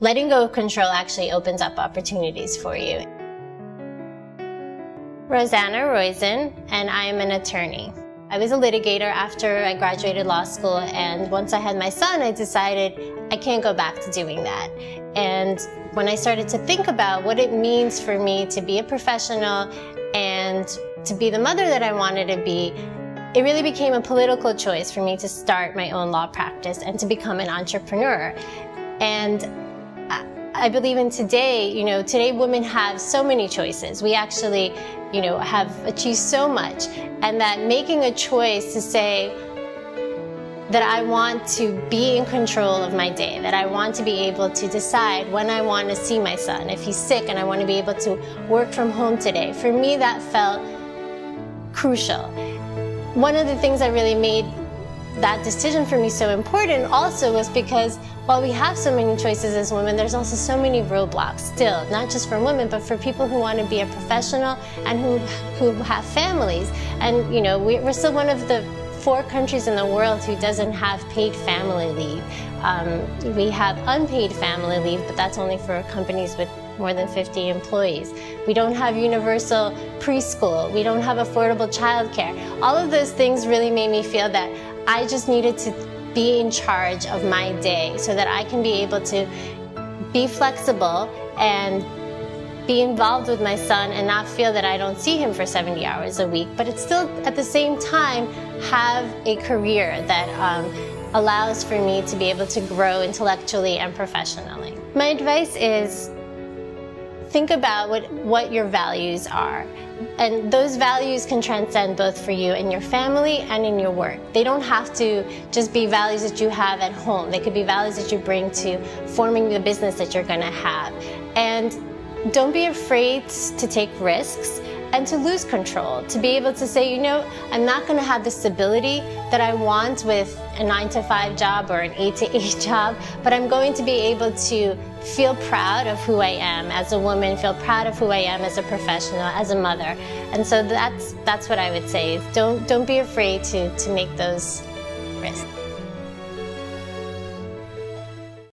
Letting go of control actually opens up opportunities for you. Rosanna Roizin, and I am an attorney. I was a litigator after I graduated law school, and once I had my son, I decided I can't go back to doing that. And when I started to think about what it means for me to be a professional and to be the mother that I wanted to be, it really became a political choice for me to start my own law practice and to become an entrepreneur. And I believe in today, you know, today women have so many choices. We actually, you know, have achieved so much. And that making a choice to say, that I want to be in control of my day, that I want to be able to decide when I want to see my son, if he's sick and I want to be able to work from home today. For me, that felt crucial. One of the things that really made that decision for me so important also was because while we have so many choices as women, there's also so many roadblocks still, not just for women, but for people who want to be a professional and who, who have families. And, you know, we're still one of the four countries in the world who doesn't have paid family leave. Um, we have unpaid family leave, but that's only for companies with more than 50 employees. We don't have universal preschool. We don't have affordable childcare. All of those things really made me feel that I just needed to be in charge of my day so that I can be able to be flexible and be involved with my son and not feel that I don't see him for 70 hours a week, but it's still at the same time have a career that um, allows for me to be able to grow intellectually and professionally. My advice is think about what, what your values are. And those values can transcend both for you and your family and in your work. They don't have to just be values that you have at home. They could be values that you bring to forming the business that you're going to have. And don't be afraid to take risks and to lose control, to be able to say, you know, I'm not going to have the stability that I want with a nine to five job or an eight to eight job, but I'm going to be able to feel proud of who I am as a woman, feel proud of who I am as a professional, as a mother. And so that's, that's what I would say. Don't, don't be afraid to, to make those risks.